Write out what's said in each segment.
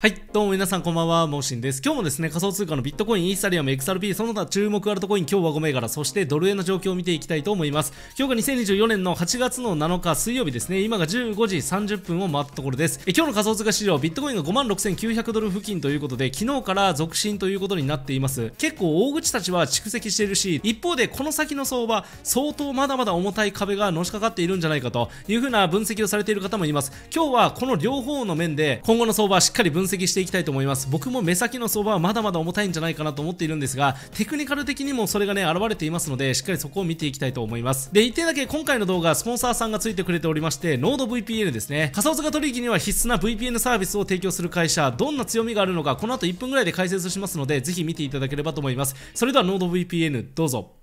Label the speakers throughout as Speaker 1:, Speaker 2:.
Speaker 1: はい。どうも皆さんこんばんは、モーシンです。今日もですね、仮想通貨のビットコイン、イーサリアム、XRP、その他注目アルトコイン、今日は5銘柄、そしてドル円の状況を見ていきたいと思います。今日が2024年の8月の7日水曜日ですね、今が15時30分を回ったところです。え今日の仮想通貨市場、ビットコインが56,900ドル付近ということで、昨日から続伸ということになっています。結構大口たちは蓄積しているし、一方でこの先の相場、相当まだまだ重たい壁がのしかかっているんじゃないかというふうな分析をされている方もいます。今日はこの両方の面で、今後の相場しっかり分析析していきたいと思います。僕も目先の相場はまだまだ重たいんじゃないかなと思っているんですがテクニカル的にもそれがね現れていますのでしっかりそこを見ていきたいと思います。で1点だけ今回の動画スポンサーさんがついてくれておりましてノード VPN ですね。仮想通貨取引には必須な VPN サービスを提供する会社どんな強みがあるのかこの後1分ぐらいで解説しますのでぜひ見ていただければと思います。それではノード VPN どうぞ。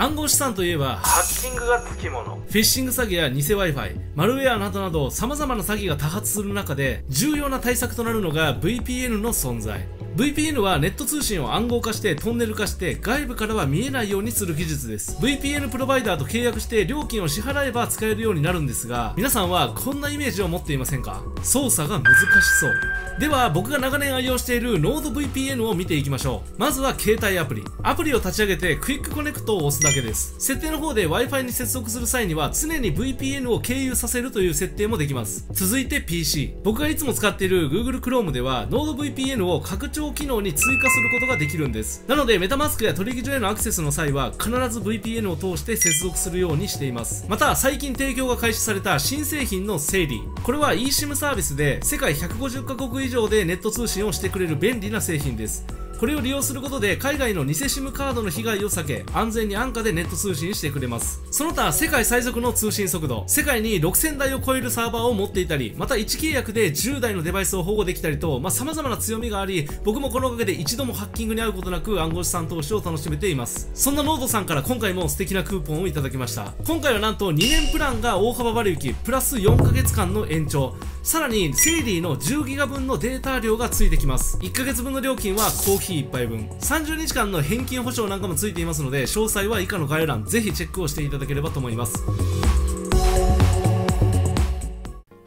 Speaker 1: 暗号資産といえば
Speaker 2: ハッキングがつきもの。フ
Speaker 1: ィッシング詐欺や偽 Wi-Fi マルウェアなどなど様々な詐欺が多発する中で重要な対策となるのが VPN の存在 VPN はネット通信を暗号化してトンネル化して外部からは見えないようにする技術です。VPN プロバイダーと契約して料金を支払えば使えるようになるんですが皆さんはこんなイメージを持っていませんか？操作が難しそう。では僕が長年愛用している NodeVPN を見ていきましょう。まずは携帯アプリ。アプリを立ち上げてクイックコネクトを押すだけです。設定の方で Wi-Fi に接続する際には常に VPN を経由させるという設定もできます。続いて PC 僕がいつも使っている Google Chrome では NodeVPN を拡張機能に追加することができるんです。なのでメタマスクや取引所へのアクセスの際は必ず VPN を通して接続するようにしています。また最近提供が開始された新製品の Saily。これは eSIM サービスで世界150カ国以上でネット通信をしてくれる便利な製品です。これを利用することで海外の偽 SIM カードの被害を避け安全に安価でネット通信してくれます。その他世界最速の通信速度世界に6000台を超えるサーバーを持っていたりまた1契約で10台のデバイスを保護できたりとさまあ、様々な強みがあり僕もこのおかげで一度もハッキングに遭うことなく暗号資産投資を楽しめています。そんなノードさんから今回も素敵なクーポンをいただきました。今回はなんと2年プランが大幅割引プラス4ヶ月間の延長。さらにセイリーの10ギガ分のデータ量がついてきます。1ヶ月分の料金はコーヒー1杯分。30日間の返金保証なんかもついていますので詳細は以下の概要欄ぜひチェックをしていただければと思います。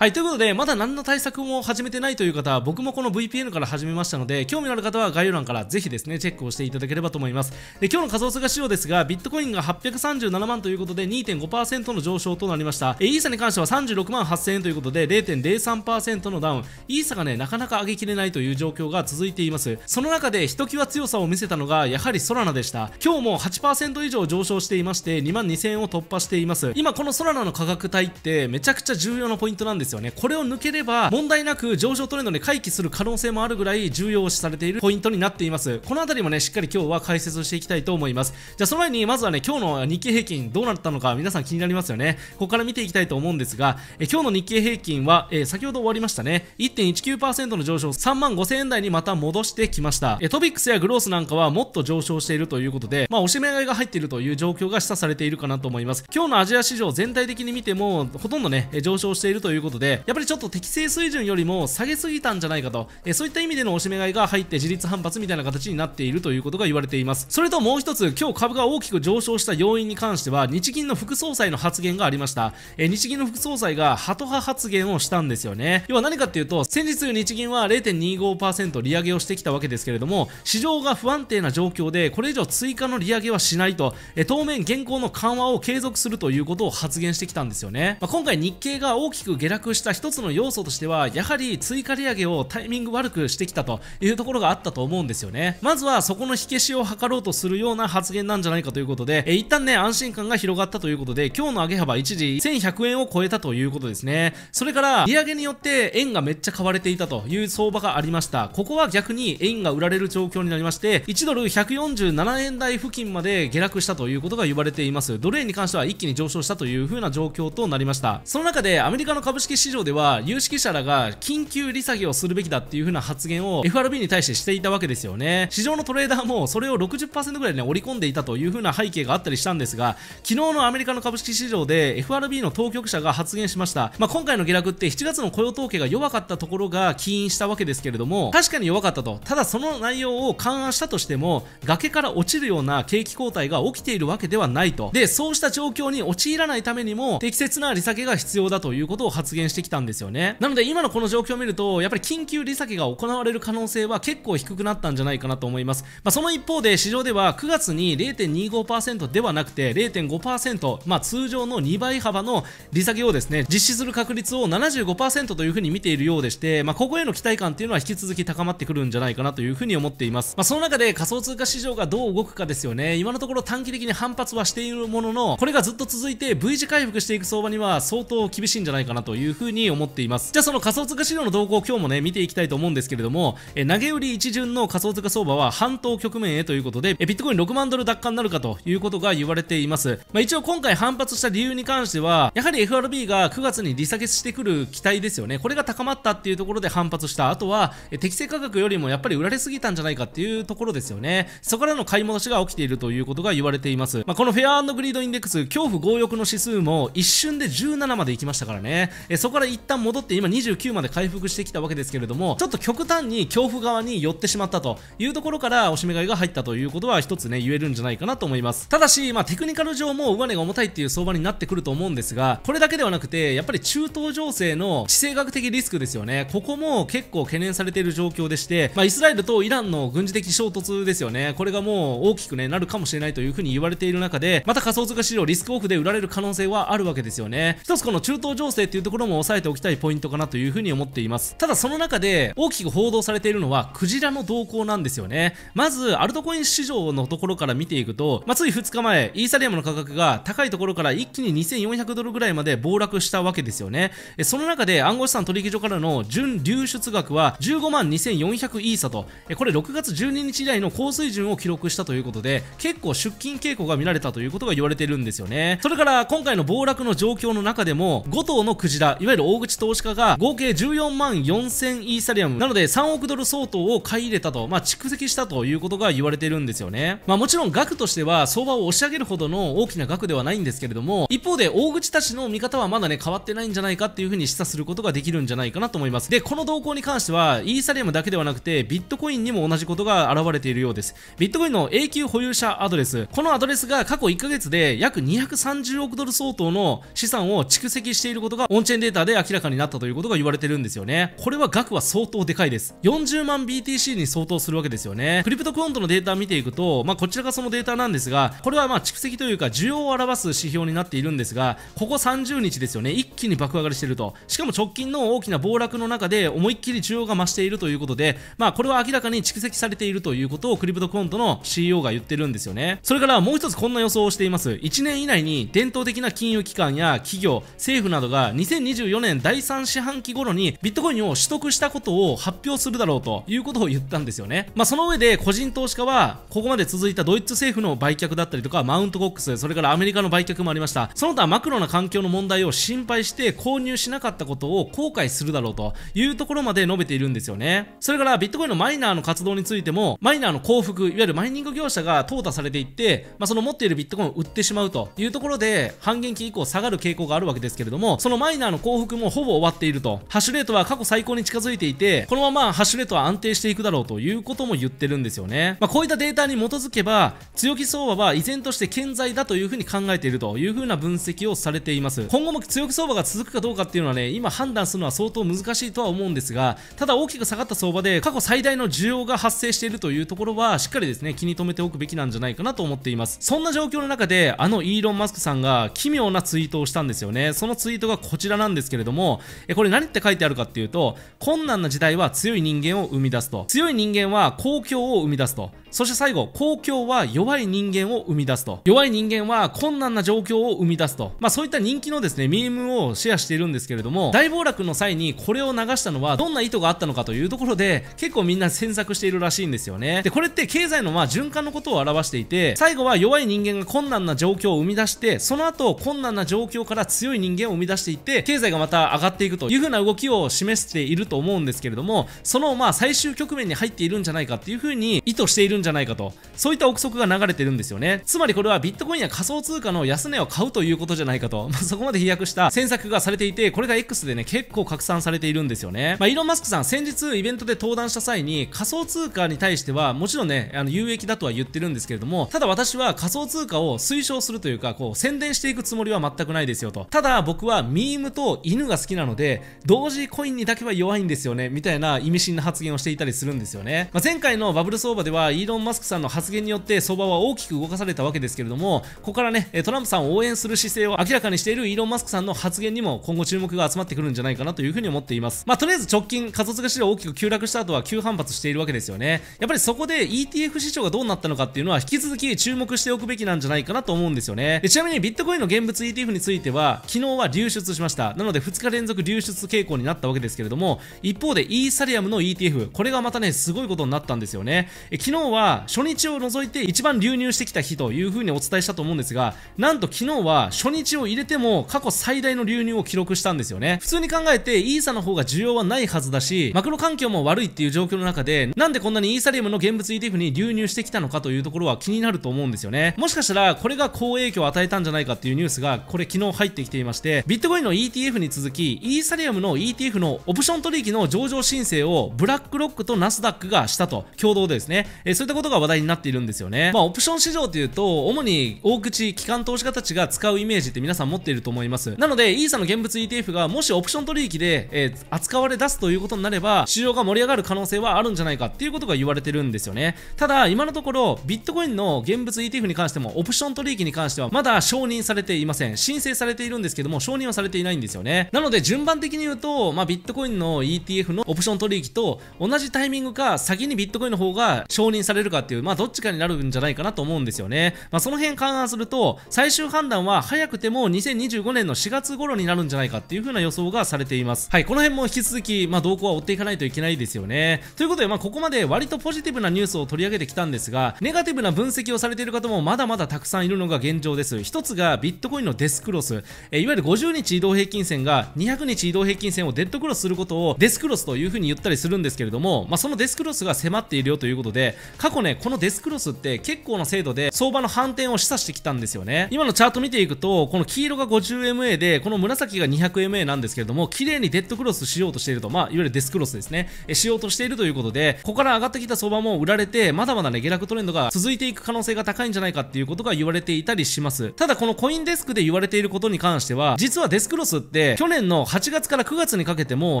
Speaker 1: はい、ということで、まだ何の対策も始めてないという方は、僕もこの VPN から始めましたので、興味のある方は概要欄からぜひですね、チェックをしていただければと思います。で、今日の仮想通貨市場ですが、ビットコインが837万ということで、2.5%の上昇となりました。えイーサに関しては36万8000円ということで、0.03%のダウン。イーサがね、なかなか上げきれないという状況が続いています。その中で、ひときわ強さを見せたのが、やはりソラナでした。今日も8%以上上昇していまして、2万2000円を突破しています。今、このソラナの価格帯って、めちゃくちゃ重要なポイントなんですですよね。これを抜ければ問題なく上昇トレンドに回帰する可能性もあるぐらい重要視されているポイントになっています。この辺りもねしっかり今日は解説していきたいと思います。じゃあその前にまずはね今日の日経平均どうなったのか皆さん気になりますよね。ここから見ていきたいと思うんですがえ今日の日経平均は、え先ほど終わりましたね。1.19%の上昇3万5000円台にまた戻してきました。えトビックスやグロースなんかはもっと上昇しているということでまあおしめ買いが入っているという状況が示唆されているかなと思います。今日のアジア市場全体的に見てもほとんどね上昇しているということででやっぱりちょっと適正水準よりも下げすぎたんじゃないかと、えそういった意味でのおしめ買いが入って自立反発みたいな形になっているということが言われています。それともう一つ今日株が大きく上昇した要因に関しては日銀の副総裁の発言がありました、え日銀の副総裁がハト派発言をしたんですよね。要は何かっていうと先日日銀は0.25%利上げをしてきたわけですけれども市場が不安定な状況でこれ以上追加の利上げはしないと、え当面現行の緩和を継続するということを発言してきたんですよね、まあ、今回日経が大きく下落した一つの要素としてはやはり追加利上げをタイミング悪くしてきたというところがあったと思うんですよね。まずはそこの火消しを図ろうとするような発言なんじゃないかということで、え一旦ね安心感が広がったということで今日の上げ幅一時1100円を超えたということですね。それから利上げによって円がめっちゃ買われていたという相場がありました。ここは逆に円が売られる状況になりまして1ドル147円台付近まで下落したということが言われています。ドル円に関しては一気に上昇したという風な状況となりました。その中でアメリカの株式市場では有識者らが緊急利下げをするべきだっていう風な発言を FRB に対してしていたわけですよね。市場のトレーダーもそれを60%ぐらいね織り込んでいたという風な背景があったりしたんですが昨日のアメリカの株式市場で FRB の当局者が発言しました、まあ、今回の下落って7月の雇用統計が弱かったところが起因したわけですけれども確かに弱かったと。ただその内容を勘案したとしても崖から落ちるような景気後退が起きているわけではないと。でそうした状況に陥らないためにも適切な利下げが必要だということを発言現してきたんですよね。なので今のこの状況を見るとやっぱり緊急利下げが行われる可能性は結構低くなったんじゃないかなと思います、まあ、その一方で市場では9月に0.25%ではなくて0.5%、まあ、通常の2倍幅の利下げをですね実施する確率を75%というふうに見ているようでして、まあ、ここへの期待感っていうのは引き続き高まってくるんじゃないかなというふうに思っています、まあ、その中で仮想通貨市場がどう動くかですよね。今のところ短期的に反発はしているもののこれがずっと続いて V 字回復していく相場には相当厳しいんじゃないかなといういうふうに思っています。じゃあその仮想通貨市場の動向を今日もね見ていきたいと思うんですけれどもえ投げ売り一巡の仮想通貨相場は半島局面へということでえビットコイン6万ドル奪還になるかということが言われています、まあ、一応今回反発した理由に関してはやはり FRB が9月に利下げしてくる期待ですよね。これが高まったっていうところで反発した。あとは適正価格よりもやっぱり売られすぎたんじゃないかっていうところですよね。そこからの買い戻しが起きているということが言われています、まあ、この Fear Greed Index 恐怖強欲の指数も一瞬で17まで行きましたからね。えそこから一旦戻って今29まで回復してきたわけですけれどもちょっと極端に恐怖側に寄ってしまったというところから押し目買いが入ったということは一つね言えるんじゃないかなと思います。ただし、まあ、テクニカル上も上値が重たいっていう相場になってくると思うんですがこれだけではなくてやっぱり中東情勢の地政学的リスクですよね。ここも結構懸念されている状況でして、まあ、イスラエルとイランの軍事的衝突ですよね。これがもう大きく、ね、なるかもしれないというふうに言われている中でまた仮想通貨市場リスクオフで売られる可能性はあるわけですよね。一つこの中東情勢っていうところも押さえておきたいポイントかなというふうに思っています。ただその中で大きく報道されているのはクジラの動向なんですよね。まずアルトコイン市場のところから見ていくと、まあ、つい2日前イーサリアムの価格が高いところから一気に2400ドルぐらいまで暴落したわけですよね。その中で暗号資産取引所からの純流出額は15万2400イーサと。これ6月12日以来の高水準を記録したということで結構出金傾向が見られたということが言われているんですよね。それから今回の暴落の状況の中でも5頭のクジラいわゆる大口投資家が合計14万4000イーサリアム。なので3億ドル相当を買い入れたと、まあ、蓄積したということが言われているんですよね、まあ、もちろん額としては相場を押し上げるほどの大きな額ではないんですけれども一方で大口たちの見方はまだね変わってないんじゃないかっていうふうに示唆することができるんじゃないかなと思います。でこの動向に関してはイーサリアムだけではなくてビットコインにも同じことが現れているようです。ビットコインの永久保有者アドレス。このアドレスが過去1ヶ月で約230億ドル相当の資産を蓄積していることがオンチェンデータで明らかになったということが言われてるんですよね。これは額は相当でかいです。40万 BTC に相当するわけですよね。クリプトクオントのデータを見ていくと、まあ、こちらがそのデータなんですがこれはま蓄積というか需要を表す指標になっているんですがここ30日ですよね。一気に爆上がりしてると。しかも直近の大きな暴落の中で思いっきり需要が増しているということでまあこれは明らかに蓄積されているということをクリプトクオントの CEO が言ってるんですよね。それからもう一つこんな予想をしています。1年以内に伝統的な金融機関や企業政府などが2024年第3四半期頃にビットコインを取得したことを発表するだろうということを言ったんですよね。まあその上で個人投資家はここまで続いたドイツ政府の売却だったりとかマウントコックスそれからアメリカの売却もありました。その他マクロな環境の問題を心配して購入しなかったことを後悔するだろうというところまで述べているんですよね。それからビットコインのマイナーの活動についてもマイナーの幸福いわゆるマイニング業者が淘汰されていって、まあ、その持っているビットコインを売ってしまうというところで半減期以降下がる傾向があるわけですけれどもそのマイナーの幸福もほぼ終わっていると。ハッシュレートは過去最高に近づいていてこのままハッシュレートは安定していくだろうということも言ってるんですよね、まあ、こういったデータに基づけば強気相場は依然として健在だというふうに考えているというふうな分析をされています。今後も強気相場が続くかどうかっていうのはね今判断するのは相当難しいとは思うんですがただ大きく下がった相場で過去最大の需要が発生しているというところはしっかりですね気に留めておくべきなんじゃないかなと思っています。そんな状況の中であのイーロン・マスクさんが奇妙なツイートをしたんですよね。そのツイートがこちらなんんですけれどもえこれ何って書いてあるかっていうと困難な時代は強い人間を生み出すと。強い人間は公共を生み出すと。そして最後、公共は弱い人間を生み出すと。弱い人間は困難な状況を生み出すと。まあそういった人気のですね、ミームをシェアしているんですけれども、大暴落の際にこれを流したのはどんな意図があったのかというところで、結構みんな詮索しているらしいんですよね。で、これって経済のまあ循環のことを表していて、最後は弱い人間が困難な状況を生み出して、その後困難な状況から強い人間を生み出していって、経済がまた上がっていくという風な動きを示していると思うんですけれども、そのまあ最終局面に入っているんじゃないかっていう風に意図しているんんじゃないかと。そういった憶測が流れてるんですよね。つまりこれはビットコインや仮想通貨の安値を買うということじゃないかと、まあ、そこまで飛躍した詮索がされていてこれが X でね結構拡散されているんですよね、まあ、イーロン・マスクさん先日イベントで登壇した際に仮想通貨に対してはもちろんねあの有益だとは言ってるんですけれどもただ私は仮想通貨を推奨するというかこう宣伝していくつもりは全くないですよと。ただ僕はミームと犬が好きなので同時コインにだけは弱いんですよねみたいな意味深な発言をしていたりするんですよね、まあ、前回のバブル相場ではイーロン・マスクさんの発言によって相場は大きく動かされたわけですけれどもここからねトランプさんを応援する姿勢を明らかにしているイーロン・マスクさんの発言にも今後注目が集まってくるんじゃないかなというふうに思っています。まあとりあえず直近仮想通貨市場大きく急落した後は急反発しているわけですよね。やっぱりそこで ETF 市場がどうなったのかっていうのは引き続き注目しておくべきなんじゃないかなと思うんですよね。でちなみにビットコインの現物 ETF については昨日は流出しました。なので2日連続流出傾向になったわけですけれども一方でイーサリアムの ETF これがまたねすごいことになったんですよね。え昨日は初日を除いて一番流入してきた日というふうにお伝えしたと思うんですがなんと昨日は初日を入れても過去最大の流入を記録したんですよね。普通に考えてイーサの方が需要はないはずだしマクロ環境も悪いっていう状況の中でなんでこんなにイーサリアムの現物 ETF に流入してきたのかというところは気になると思うんですよね。もしかしたらこれが好影響を与えたんじゃないかっていうニュースがこれ昨日入ってきていましてビットコインの ETF に続きイーサリアムの ETF のオプション取引の上場申請をブラックロックとナスダックがしたと共同でですね、えそういったことが話題になっているんですよね。まあオプション市場というと主に大口機関投資家たちが使うイメージって皆さん持っていると思います。なのでイーサの現物 ETF がもしオプション取引で、えー、扱われ出すということになれば市場が盛り上がる可能性はあるんじゃないかっていうことが言われてるんですよね。ただ今のところビットコインの現物 ETF に関してもオプション取引に関してはまだ承認されていません。申請されているんですけども承認はされていないんですよね。なので順番的に言うと、まあ、ビットコインの ETF のオプション取引と同じタイミングか先にビットコインの方が承認されれるかっていうまあどっちかになるんじゃないかなと思うんですよね。まあ、その辺勘案すると最終判断は早くても2025年の4月頃になるんじゃないかっていう風な予想がされています。はいこの辺も引き続きまあ動向は追っていかないといけないですよね。ということでまあここまで割とポジティブなニュースを取り上げてきたんですがネガティブな分析をされている方もまだまだたくさんいるのが現状です。一つがビットコインのデスクロス。えいわゆる50日移動平均線が200日移動平均線をデッドクロスすることをデスクロスという風に言ったりするんですけれども、まあ、そのデスクロスが迫っているよということで過去ねこのデスクロスって結構な精度で相場の反転を示唆してきたんですよね。今のチャート見ていくとこの黄色が 50MA でこの紫が 200MA なんですけれども綺麗にデッドクロスしようとしているとまあいわゆるデスクロスですね。えしようとしているということでここから上がってきた相場も売られてまだまだね下落トレンドが続いていく可能性が高いんじゃないかっていうことが言われていたりします。ただこのコインデスクで言われていることに関しては実はデスクロスって去年の8月から9月にかけても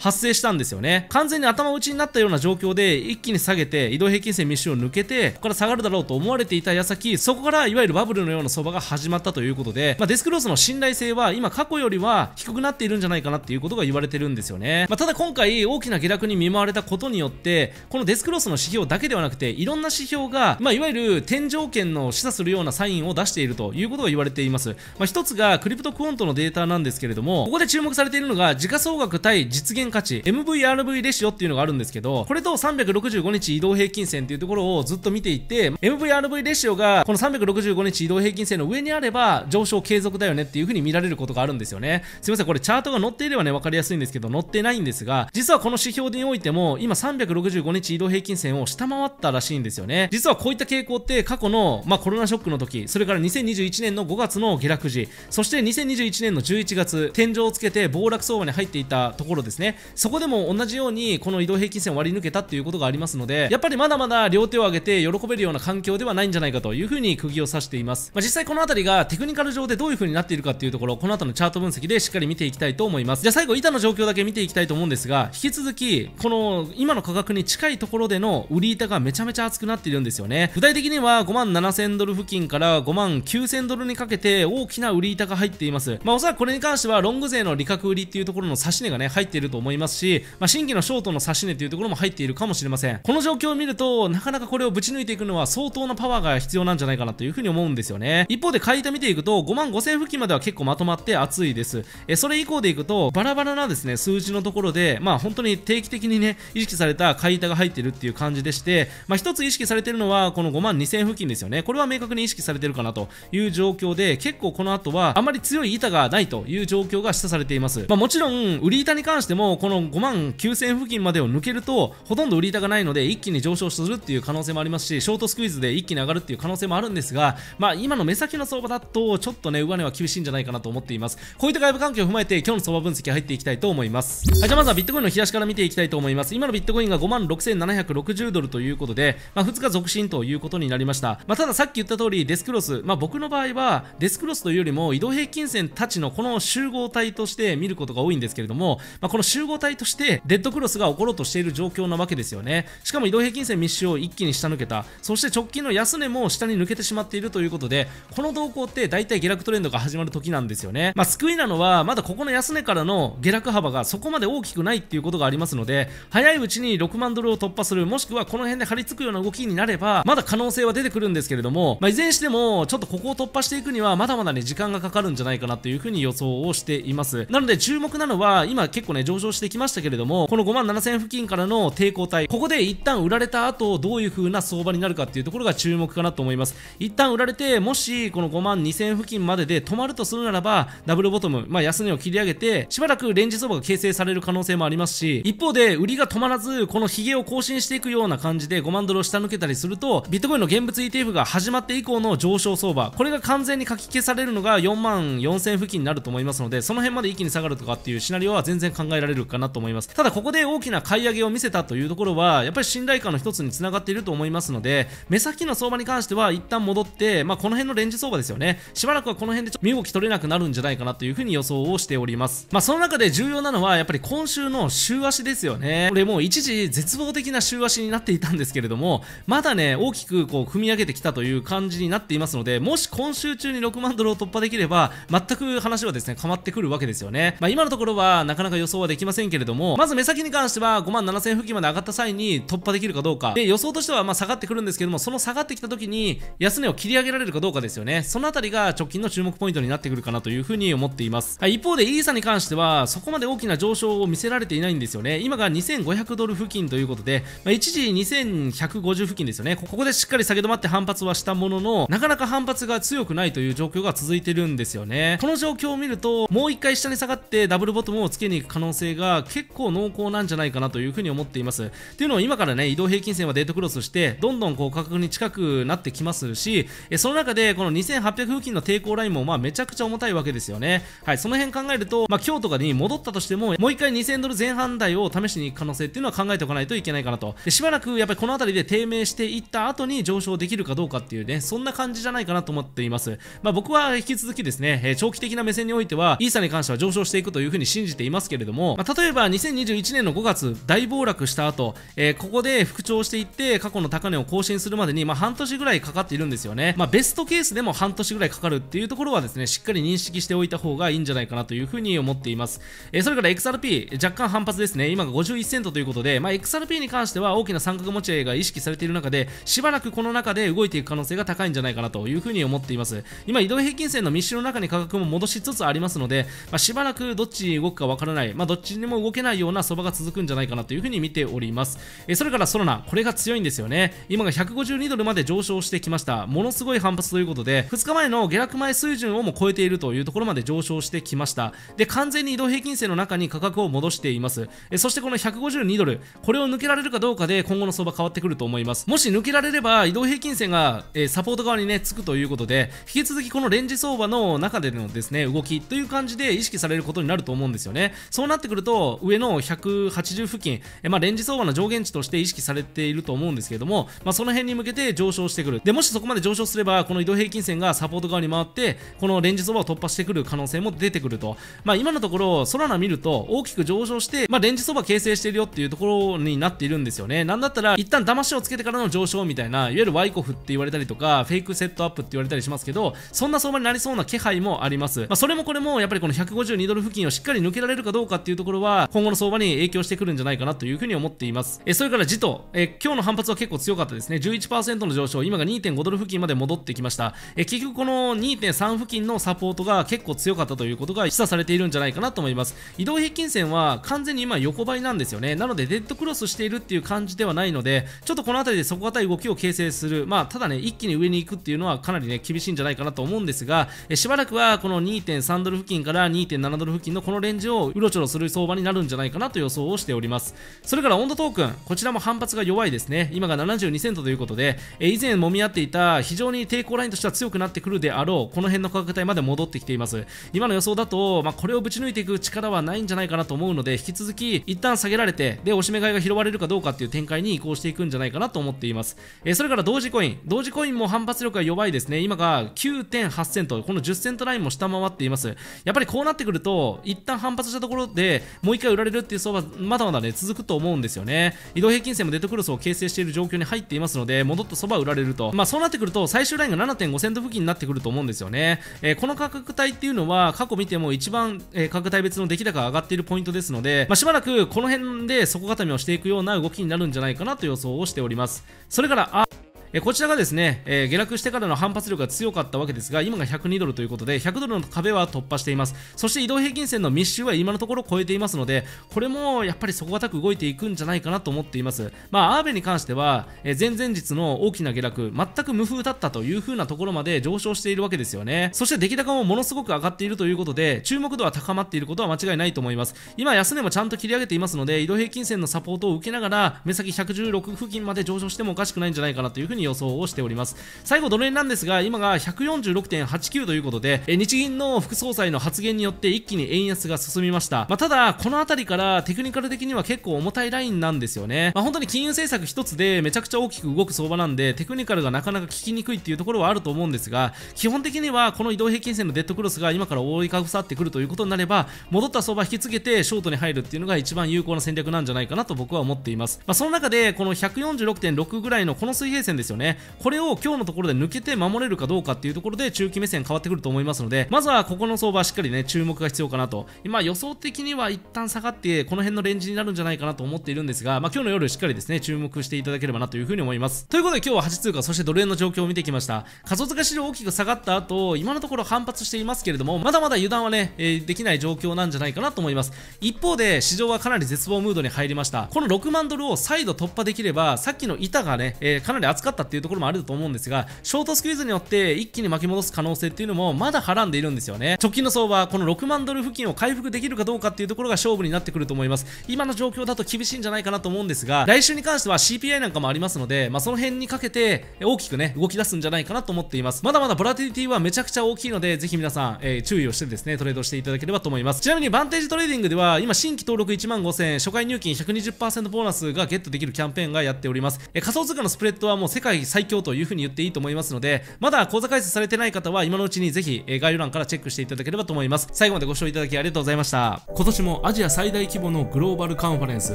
Speaker 1: 発生したんですよね。完全に頭打ちになったような状況で一気に下げて移動平均線密集を抜けてここから下がるだろうと思われていた矢先そこからいわゆるバブルのような相場が始まったということで、まあ、デスクロースの信頼性は今過去よりは低くなっているんじゃないかなっていうことが言われてるんですよね、まあ、ただ今回大きな下落に見舞われたことによってこのデスクロースの指標だけではなくていろんな指標が、まあ、いわゆる天井圏の示唆するようなサインを出しているということが言われています、まあ、一つがクリプトクオントのデータなんですけれどもここで注目されているのが時価総額対実現価値 MVRV レシオっていうのがあるんですけどこれと365日移動平均線っていうところをずっと見ていて MVRV レシオがこの365日移動平均線の上にあれば上昇継続だよねっていう風に見られることがあるんですよね。すいませんこれチャートが載っていればね分かりやすいんですけど載ってないんですが実はこの指標においても今365日移動平均線を下回ったらしいんですよね。実はこういった傾向って過去の、まあ、コロナショックの時それから2021年の5月の下落時そして2021年の11月天井をつけて暴落相場に入っていたところですね。そこでも同じようにこの移動平均線を割り抜けたっていうことがありますのでやっぱりまだまだ両手を挙げて喜べるような環境ではないんじゃないかというふうに釘を刺しています、まあ、実際この辺りがテクニカル上でどういう風になっているかっていうところこの後のチャート分析でしっかり見ていきたいと思います。じゃあ最後板の状況だけ見ていきたいと思うんですが引き続きこの今の価格に近いところでの売り板がめちゃめちゃ熱くなっているんですよね。具体的には5万7000ドル付近から5万9000ドルにかけて大きな売り板が入っています。まあおそらくこれに関してはロング勢の利確売りっていうところの指値がね入っていると思いますし、まあ、新規のショートの指値っていうところも入っているかもしれません。この状況を見るとなかなかこれれをぶち抜いていくのは相当なパワーが必要なんじゃないかなというふうに思うんですよね。一方で買い板見ていくと5万5000付近までは結構まとまって熱いです。えそれ以降でいくとバラバラなですね数字のところでまあ本当に定期的にね意識された買い板が入ってるっていう感じでしてまあ一つ意識されてるのはこの5万2000付近ですよね。これは明確に意識されてるかなという状況で結構この後はあまり強い板がないという状況が示唆されています。まあもちろん売り板に関してもこの5万9000付近までを抜けるとほとんど売り板がないので一気に上昇するっていう可能性性もありますしショートスクイズで一気に上がるっていう可能性もあるんですが、まあ、今の目先の相場だとちょっとね上値は厳しいんじゃないかなと思っています。こういった外部環境を踏まえて今日の相場分析入っていきたいと思います。はいじゃあまずはビットコインの冷やしから見ていきたいと思います。今のビットコインが5万6760ドルということで、まあ、2日続伸ということになりました、まあ、たださっき言った通りデスクロス、まあ、僕の場合はデスクロスというよりも移動平均線たちのこの集合体として見ることが多いんですけれども、まあ、この集合体としてデッドクロスが起ころうとしている状況なわけですよね。しかも移動平均線密集を一気に下抜けた。そして直近の安値も下に抜けてしまっているということでこの動向って大体下落トレンドが始まる時なんですよね。まあ救いなのはまだここの安値からの下落幅がそこまで大きくないっていうことがありますので早いうちに6万ドルを突破するもしくはこの辺で張り付くような動きになればまだ可能性は出てくるんですけれども、まあ、いずれにしてもちょっとここを突破していくにはまだまだね時間がかかるんじゃないかなというふうに予想をしています。なので注目なのは今結構ね上昇してきましたけれどもこの5万7000付近からの抵抗体ここで一旦売られた後どういう風な相場になるかっていうところが注目かなと思います。一旦売られてもしこの5万2000付近までで止まるとするならばダブルボトム、まあ、安値を切り上げてしばらくレンジ相場が形成される可能性もありますし一方で売りが止まらずこのヒゲを更新していくような感じで5万ドルを下抜けたりするとビットコインの現物 ETF が始まって以降の上昇相場これが完全にかき消されるのが4万4000付近になると思いますのでその辺まで一気に下がるとかっていうシナリオは全然考えられるかなと思います。ただここで大きな買い上げを見せたというところはやっぱり信頼感の一つにつながっているとと思いますので目先の相場に関しては一旦戻って、まあ、この辺のレンジ相場ですよね。しばらくはこの辺で身動き取れなくなるんじゃないかなというふうに予想をしております。まあ、その中で重要なのはやっぱり今週の週足ですよね。これもう一時絶望的な週足になっていたんですけれどもまだね大きくこう踏み上げてきたという感じになっていますのでもし今週中に6万ドルを突破できれば全く話はですね変わってくるわけですよね。まあ、今のところはなかなか予想はできませんけれどもまず目先に関しては5万7000付近まで上がった際に突破できるかどうか。で予想としてはま下がってくるんですけどもその下がってきた時に安値を切り上げられるかどうかですよね。そのあたりが直近の注目ポイントになってくるかなというふうに思っています、はい、一方でイーサに関してはそこまで大きな上昇を見せられていないんですよね。今が2500ドル付近ということで、まあ、一時2150付近ですよね。ここでしっかり下げ止まって反発はしたもののなかなか反発が強くないという状況が続いてるんですよね。この状況を見るともう一回下に下がってダブルボトムをつけに行く可能性が結構濃厚なんじゃないかなというふうに思っています。っていうのは今からね移動平均線はデートクロスしてどんどんこう価格に近くなってきますしその中でこの2800付近の抵抗ラインもまあめちゃくちゃ重たいわけですよね。はいその辺考えると、まあ、今日とかに戻ったとしてももう一回2000ドル前半台を試しに行く可能性っていうのは考えておかないといけないかなと。でしばらくやっぱりこの辺りで低迷していった後に上昇できるかどうかっていうねそんな感じじゃないかなと思っています。まあ、僕は引き続きですね、え長期的な目線においてはイーサに関しては上昇していくというふうに信じていますけれども、まあ、例えば2021年の5月大暴落した後、えー、ここで復調していって過去の高値を更新するまでに、まあ、半年ぐらいかかっているんですよね、まあ、ベストケースでも半年ぐらいかかるっていうところはですねしっかり認識しておいた方がいいんじゃないかなというふうに思っています、えー、それから XRP 若干反発ですね。今が51セントということで、まあ、XRP に関しては大きな三角持ち合いが意識されている中でしばらくこの中で動いていく可能性が高いんじゃないかなというふうに思っています。今移動平均線の密集の中に価格も戻しつつありますので、まあ、しばらくどっちに動くかわからない、まあ、どっちにも動けないような相場が続くんじゃないかなというふうに見ております。えそれからソロナこれが強いんですよね。今が152ドルまで上昇してきました。ものすごい反発ということで2日前の下落前水準をも超えているというところまで上昇してきました。で完全に移動平均線の中に価格を戻しています。えそしてこの152ドルこれを抜けられるかどうかで今後の相場変わってくると思います。もし抜けられれば移動平均線が、えサポート側にねつくということで引き続きこのレンジ相場の中でのですね動きという感じで意識されることになると思うんですよね。そうなってくると上の180付近、えまあ、レンジ相場の上限値として意識されていると思うんですけれども、まあ、その辺に向けて上昇してくる。でもしそこまで上昇すればこの移動平均線がサポート側に回ってこのレンジ相場を突破してくる可能性も出てくると、まあ、今のところソラナ見ると大きく上昇して、まあ、レンジ相場形成してるよっていうところになっているんですよね。なんだったら一旦騙しをつけてからの上昇みたいないわゆるワイコフって言われたりとか fake setup って言われたりしますけどそんな相場になりそうな気配もあります、まあ、それもこれもやっぱりこの152ドル付近をしっかり抜けられるかどうかっていうところは今後の相場に影響してくるんじゃないかなというふうに思っています。えそれからジトえ今日の反発は結結構強かったですね。11%の上昇。今が2.5ドル付近まで戻ってきました。え結局この2.3付近のサポートが結構強かったということが示唆されているんじゃないかなと思います。移動平均線は完全に今横ばいなんですよね。なのでデッドクロスしているっていう感じではないのでちょっとこの辺りで底堅い動きを形成する。まあただね一気に上に行くっていうのはかなりね厳しいんじゃないかなと思うんですがえしばらくはこの2.3ドル付近から2.7ドル付近のこのレンジをうろちょろする相場になるんじゃないかなと予想をしております。それから温度トークン。こちらも反発が弱いですね。今が72セントということで、え以前揉み合っていた非常に抵抗ラインとしては強くなってくるであろうこの辺の価格帯まで戻ってきています。今の予想だと、まあ、これをぶち抜いていく力はないんじゃないかなと思うので引き続き一旦下げられてで押し目買いが拾われるかどうかっていう展開に移行していくんじゃないかなと思っています、えそれから同時コイン。同時コインも反発力が弱いですね。今が9.8セント。この10セントラインも下回っています。やっぱりこうなってくると一旦反発したところでもう一回売られるっていう相場まだまだね続くと思うんですよね。移動平均線もデッドクロスを形成している状に入っていますので戻ったそば売られると。まあそうなってくると最終ラインが7.5セント付近になってくると思うんですよね、えー、この価格帯っていうのは過去見ても一番、えー、価格帯別の出来高が上がっているポイントですので、まあ、しばらくこの辺で底固めをしていくような動きになるんじゃないかなと予想をしております。それからえこちらがですね、え、下落してからの反発力が強かったわけですが、今が102ドルということで、100ドルの壁は突破しています。そして移動平均線の密集は今のところ超えていますので、これもやっぱり底堅く動いていくんじゃないかなと思っています。まあ、アーベに関しては、え、前々日の大きな下落、全く無風だったという風なところまで上昇しているわけですよね。そして出来高もものすごく上がっているということで、注目度は高まっていることは間違いないと思います。今、安値もちゃんと切り上げていますので、移動平均線のサポートを受けながら、目先116付近まで上昇してもおかしくないんじゃないかなという風に予想をしております。最後ドル円なんですが今が146.89ということで日銀の副総裁の発言によって一気に円安が進みました、まあ、ただこの辺りからテクニカル的には結構重たいラインなんですよね、まあ、本当に金融政策一つでめちゃくちゃ大きく動く相場なんでテクニカルがなかなか効きにくいっていうところはあると思うんですが基本的にはこの移動平均線のデッドクロスが今から覆いかぶさってくるということになれば戻った相場引き継げてショートに入るっていうのが一番有効な戦略なんじゃないかなと僕は思っています、まあ、その中でこの146.6ぐらいのこの水平線ですよね。これを今日のところで抜けて守れるかどうかっていうところで中期目線変わってくると思いますのでまずはここの相場しっかりね注目が必要かなと。今予想的には一旦下がってこの辺のレンジになるんじゃないかなと思っているんですが、まあ、今日の夜しっかりですね注目していただければなというふうに思います。ということで今日は8通貨そしてドル円の状況を見てきました。仮想通貨市場大きく下がった後今のところ反発していますけれどもまだまだ油断はね、えー、できない状況なんじゃないかなと思います。一方で市場はかなり絶望ムードに入りました。この6万ドルを再度突破できればさっきの板がね、えー、かなり厚かったっていうところもあると思うんですがショートスクイーズによって一気に巻き戻す可能性っていうのもまだはらんでいるんですよね。直近の相場この6万ドル付近を回復できるかどうかっていうところが勝負になってくると思います。今の状況だと厳しいんじゃないかなと思うんですが来週に関しては CPI なんかもありますので、まあ、その辺にかけて大きくね動き出すんじゃないかなと思っています。まだまだボラティリティはめちゃくちゃ大きいのでぜひ皆さん、えー、注意をしてですねトレードしていただければと思います。ちなみにバンテージトレーディングでは今新規登録1万5000円初回入金120%ボーナスがゲットできるキャンペーンがやっております、えー、仮想通貨のスプレッドはもう世界最強というふうに言っていいと思いますのでまだ口座開設されてない方は今のうちにぜひ概要欄からチェックしていただければと思います。最後までご視聴いただきありがとうございました。今年もアジア最大規模のグローバルカンファレンス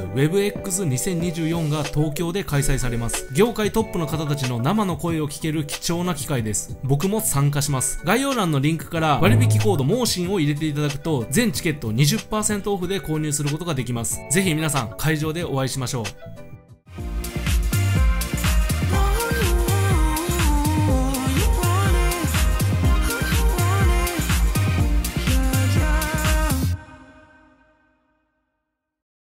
Speaker 1: WebX2024 が東京で開催されます。業界トップの方たちの生の声を聞ける貴重な機会です。僕も参加します。概要欄のリンクから割引コードモーシンを入れていただくと全チケット20%オフで購入することができます。ぜひ皆さん会場でお会いしましょう。